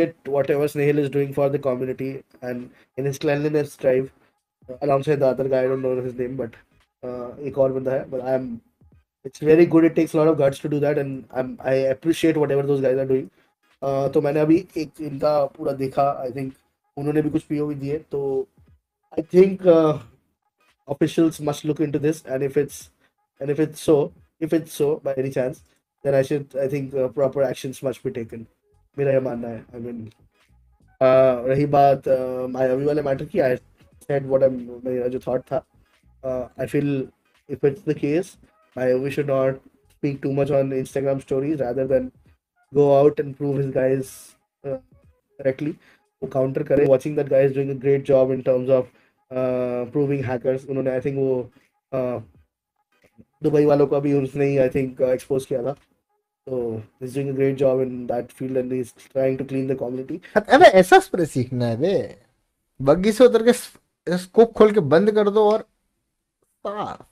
appreciate whatever Snehal is doing for the community and in his cleanliness drive uh, alongside the other guy. I don't know his name, but uh, एक और बंदा है. But I'm. It's very good. It takes a lot of guts to do that, and I'm. I appreciate whatever those guys are doing. Uh, तो मैंने अभी एक इनका पूरा देखा. I think उन्होंने भी कुछ POV दिए. तो I think uh, officials must look into this, and if it's and if it's so, if it's so by any chance, then I should. I think uh, proper actions must be taken. मेरा यह मानना है I mean रही बात अभी वाले matter की I said what मेरा जो थॉट था I feel if it's the case I we should not speak too much on Instagram stories rather than out and prove his guys uh, correctly. वो counter करे watching that guys doing a great job in terms of proving hackers उन्होंने I think वो Dubai वालों को अभी उसने ही I think expose किया था। So he's doing a great job in that field and he's trying to clean the community. अबे ऐसा स्प्रे सीखना है बे बग्गी से उतर के स्कोप खोल के बंद कर दो और साफ़